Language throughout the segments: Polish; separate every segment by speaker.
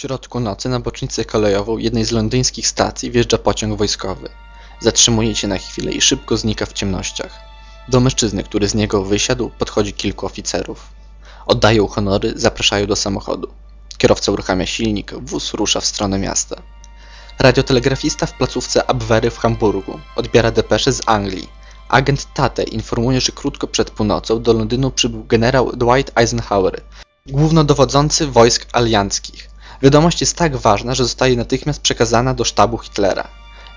Speaker 1: środku nocy na bocznicę kolejową jednej z londyńskich stacji wjeżdża pociąg wojskowy. Zatrzymuje się na chwilę i szybko znika w ciemnościach. Do mężczyzny, który z niego wysiadł, podchodzi kilku oficerów. Oddają honory, zapraszają do samochodu. Kierowca uruchamia silnik, wóz rusza w stronę miasta. Radiotelegrafista w placówce Abwehry w Hamburgu odbiera depesze z Anglii. Agent Tate informuje, że krótko przed północą do Londynu przybył generał Dwight Eisenhower, głównodowodzący wojsk alianckich. Wiadomość jest tak ważna, że zostaje natychmiast przekazana do sztabu Hitlera.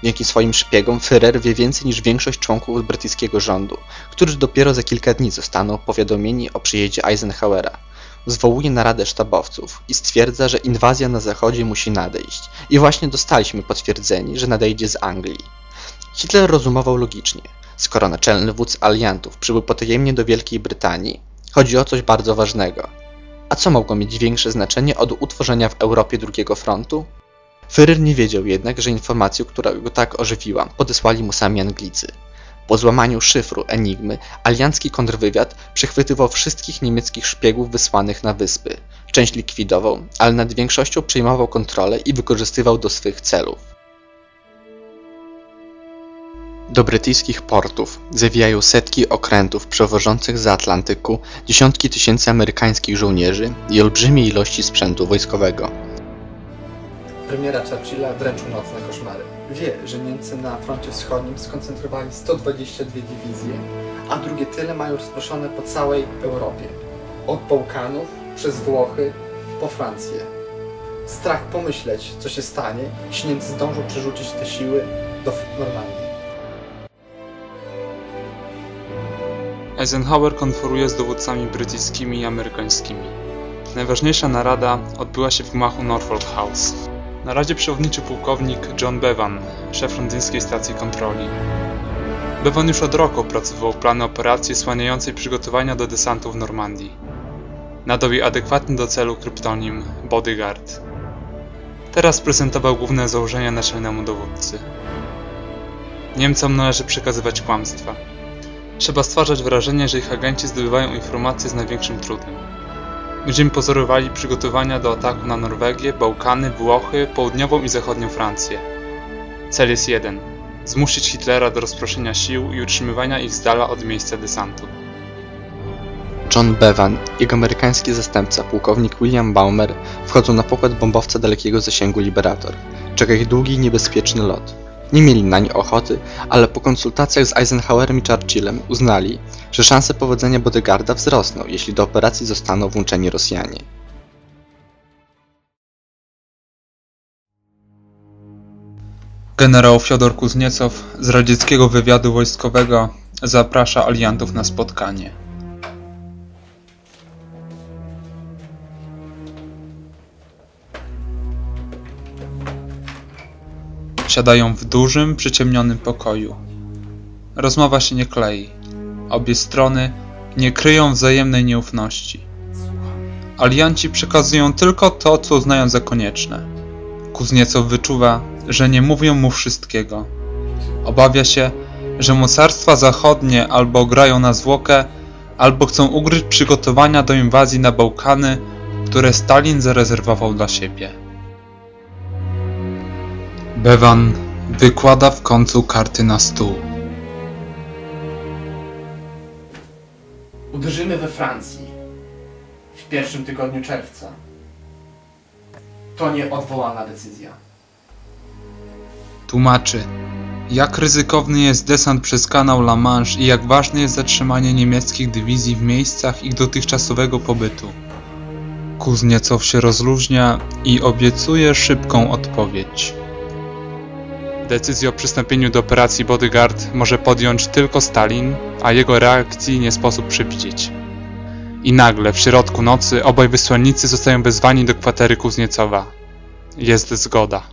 Speaker 1: Dzięki swoim szpiegom Führer wie więcej niż większość członków brytyjskiego rządu, którzy dopiero za kilka dni zostaną powiadomieni o przyjeździe Eisenhowera. Zwołuje naradę sztabowców i stwierdza, że inwazja na zachodzie musi nadejść. I właśnie dostaliśmy potwierdzenie, że nadejdzie z Anglii. Hitler rozumował logicznie. Skoro naczelny wódz aliantów przybył potajemnie do Wielkiej Brytanii, chodzi o coś bardzo ważnego. A co mogło mieć większe znaczenie od utworzenia w Europie drugiego frontu? Führer nie wiedział jednak, że informację, która go tak ożywiła, podesłali mu sami Anglicy. Po złamaniu szyfru Enigmy, aliancki kontrwywiad przechwytywał wszystkich niemieckich szpiegów wysłanych na wyspy. Część likwidował, ale nad większością przejmował kontrolę i wykorzystywał do swych celów. Do brytyjskich portów zawijają setki okrętów przewożących z Atlantyku dziesiątki tysięcy amerykańskich żołnierzy i olbrzymie ilości sprzętu wojskowego.
Speaker 2: Premiera Churchilla dręczą nocne koszmary. Wie, że Niemcy na froncie wschodnim skoncentrowali 122 dywizje, a drugie tyle mają rozproszone po całej Europie. Od Bałkanów, przez Włochy, po Francję. Strach pomyśleć, co się stanie, jeśli Niemcy zdążą przerzucić te siły do Normandii.
Speaker 3: Eisenhower konferuje z dowódcami brytyjskimi i amerykańskimi. Najważniejsza narada odbyła się w gmachu Norfolk House. Na radzie przewodniczył pułkownik John Bevan, szef londyńskiej stacji kontroli. Bevan już od roku opracowywał plany operacji słaniającej przygotowania do desantu w Normandii. Nadał jej adekwatny do celu kryptonim Bodyguard. Teraz prezentował główne założenia naczelnemu dowódcy. Niemcom należy przekazywać kłamstwa. Trzeba stwarzać wrażenie, że ich agenci zdobywają informacje z największym trudem. Będziemy pozorowali przygotowania do ataku na Norwegię, Bałkany, Włochy, południową i zachodnią Francję. Cel jest jeden. Zmusić Hitlera do rozproszenia sił i utrzymywania ich z dala od miejsca desantu.
Speaker 1: John Bevan, jego amerykański zastępca, pułkownik William Baumer, wchodzą na pokład bombowca dalekiego zasięgu Liberator. Czeka ich długi niebezpieczny lot. Nie mieli nań ochoty, ale po konsultacjach z Eisenhowerem i Churchillem uznali, że szanse powodzenia Bodyguarda wzrosną, jeśli do operacji zostaną włączeni Rosjanie.
Speaker 3: Generał Fiodor Kuzniecow z radzieckiego wywiadu wojskowego zaprasza aliantów na spotkanie. Siadają w dużym, przyciemnionym pokoju. Rozmowa się nie klei. Obie strony nie kryją wzajemnej nieufności. Alianci przekazują tylko to, co uznają za konieczne. Kuzniecow wyczuwa, że nie mówią mu wszystkiego. Obawia się, że mocarstwa zachodnie albo grają na zwłokę, albo chcą ugryźć przygotowania do inwazji na Bałkany, które Stalin zarezerwował dla siebie. Bevan wykłada w końcu karty na stół.
Speaker 2: Uderzymy we Francji w pierwszym tygodniu czerwca. To nieodwołana decyzja.
Speaker 3: Tłumaczy, jak ryzykowny jest desant przez kanał La Manche i jak ważne jest zatrzymanie niemieckich dywizji w miejscach ich dotychczasowego pobytu. Kuzniecow się rozluźnia i obiecuje szybką odpowiedź. Decyzję o przystąpieniu do operacji Bodyguard może podjąć tylko Stalin, a jego reakcji nie sposób przewidzieć. I nagle, w środku nocy, obaj wysłannicy zostają wezwani do kwatery Kuzniecowa. Jest zgoda.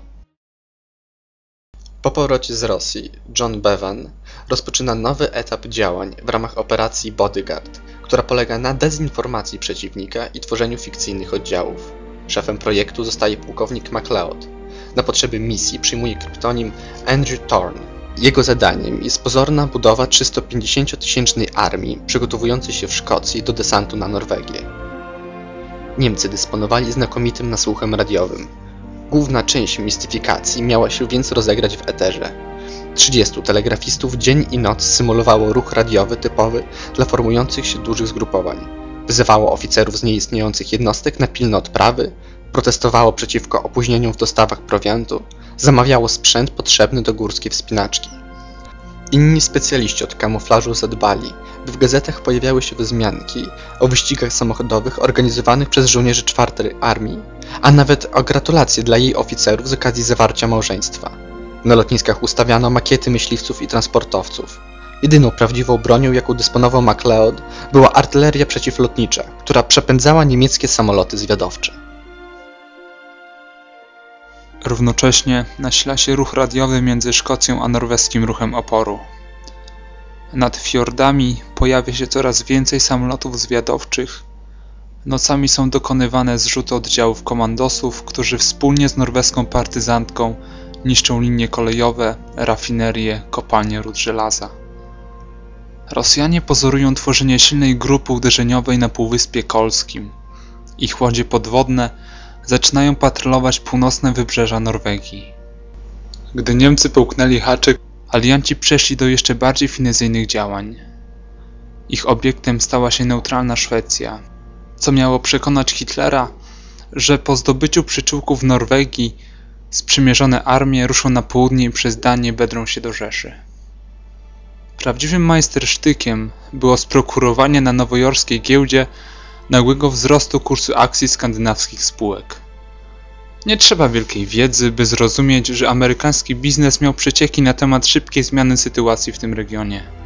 Speaker 1: Po powrocie z Rosji, John Bevan rozpoczyna nowy etap działań w ramach operacji Bodyguard, która polega na dezinformacji przeciwnika i tworzeniu fikcyjnych oddziałów. Szefem projektu zostaje pułkownik MacLeod. Na potrzeby misji przyjmuje kryptonim Andrew Thorne. Jego zadaniem jest pozorna budowa 350-tysięcznej armii przygotowującej się w Szkocji do desantu na Norwegię. Niemcy dysponowali znakomitym nasłuchem radiowym. Główna część mistyfikacji miała się więc rozegrać w eterze. 30 telegrafistów dzień i noc symulowało ruch radiowy typowy dla formujących się dużych zgrupowań. Wyzywało oficerów z nieistniejących jednostek na pilne odprawy, protestowało przeciwko opóźnieniom w dostawach prowiantu, zamawiało sprzęt potrzebny do górskiej wspinaczki. Inni specjaliści od kamuflażu zadbali, by w gazetach pojawiały się wzmianki o wyścigach samochodowych organizowanych przez żołnierzy czwartej armii, a nawet o gratulacje dla jej oficerów z okazji zawarcia małżeństwa. Na lotniskach ustawiano makiety myśliwców i transportowców. Jedyną prawdziwą bronią, jaką dysponował MacLeod, była artyleria przeciwlotnicza, która przepędzała niemieckie samoloty zwiadowcze.
Speaker 3: Równocześnie nasila się ruch radiowy między Szkocją a norweskim ruchem oporu. Nad fiordami pojawia się coraz więcej samolotów zwiadowczych. Nocami są dokonywane zrzuty oddziałów komandosów, którzy wspólnie z norweską partyzantką niszczą linie kolejowe, rafinerie, kopalnie ród żelaza. Rosjanie pozorują tworzenie silnej grupy uderzeniowej na Półwyspie Kolskim. Ich łodzie podwodne zaczynają patrolować północne wybrzeża Norwegii. Gdy Niemcy połknęli haczyk, alianci przeszli do jeszcze bardziej finezyjnych działań. Ich obiektem stała się neutralna Szwecja, co miało przekonać Hitlera, że po zdobyciu przyczółków Norwegii sprzymierzone armie ruszą na południe i przez Danię bedrą się do Rzeszy. Prawdziwym majstersztykiem było sprokurowanie na nowojorskiej giełdzie nagłego wzrostu kursu akcji skandynawskich spółek. Nie trzeba wielkiej wiedzy, by zrozumieć, że amerykański biznes miał przecieki na temat szybkiej zmiany sytuacji w tym regionie.